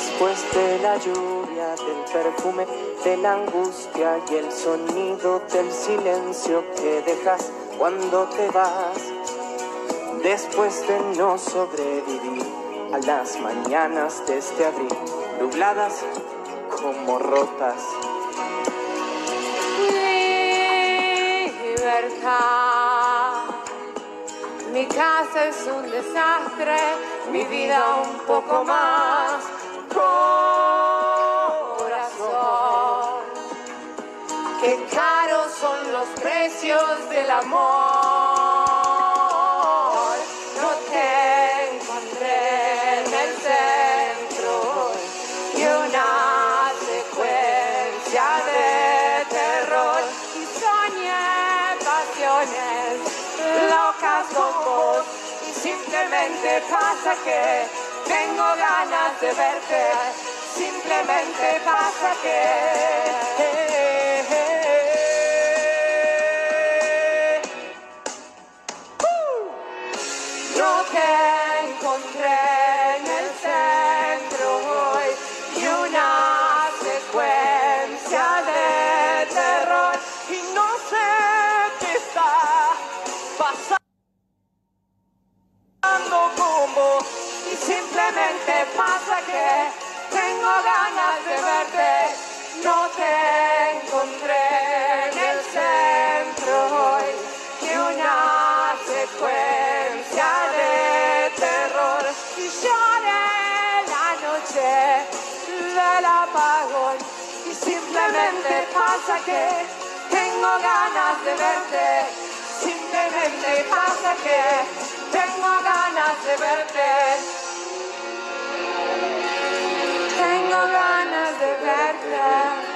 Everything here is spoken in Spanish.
Después de la lluvia, del perfume, de la angustia y el sonido del silencio que dejas cuando te vas. Después de no sobrevivir a las mañanas de este abril, nubladas como rotas. Libertad. Mi casa es un desastre, mi vida un poco más. Corazón, qué caros son los precios del amor. No te encontré en el centro y una secuencia de terror y soñé pasiones locas con y simplemente pasa que tengo ganas de verte simplemente pasa que no te encontré simplemente pasa que tengo ganas de verte. No te encontré en el centro hoy. Y una secuencia de terror. Y lloré la noche del apagón. Y simplemente pasa que tengo ganas de verte. Simplemente pasa que tengo ganas de verte one of the bad clubs.